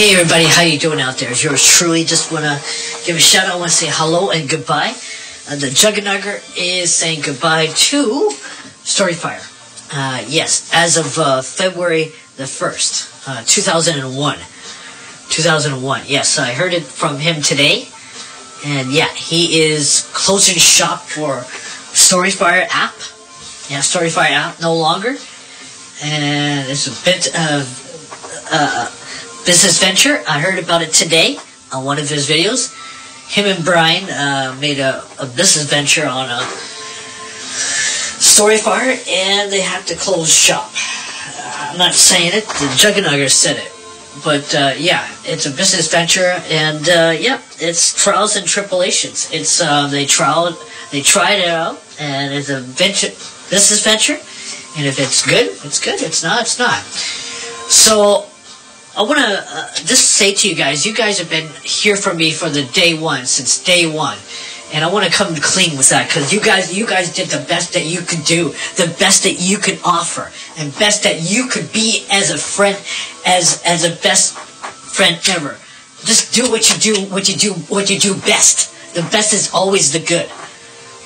Hey everybody, how you doing out there? It's yours truly. Just want to give a shout out. Want to say hello and goodbye. Uh, the Juggernaut is saying goodbye to Storyfire. Uh, yes, as of uh, February the 1st, uh, 2001. 2001. Yes, I heard it from him today. And yeah, he is closing shop for Storyfire app. Yeah, Storyfire app no longer. And it's a bit of uh, business venture. I heard about it today on one of his videos. Him and Brian uh, made a, a business venture on a Storyfire, and they have to close shop. I'm not saying it. The said it. But uh, yeah, it's a business venture, and uh, yeah, it's trials and tribulations. It's uh, they tried they tried it out, and it's a venture business venture, and if it's good, it's good. It's not, it's not. So I want to uh, just say to you guys, you guys have been here for me for the day one since day one. And I want to come clean with that because you guys, you guys did the best that you could do, the best that you could offer, and best that you could be as a friend, as as a best friend ever. Just do what you do, what you do, what you do best. The best is always the good.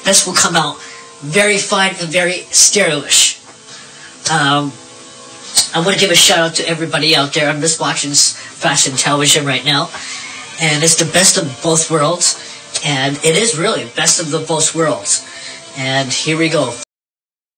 Best will come out very fine and very stylish. Um, I want to give a shout out to everybody out there. I'm just watching fashion television right now, and it's the best of both worlds, and it is really best of the both worlds. And here we go.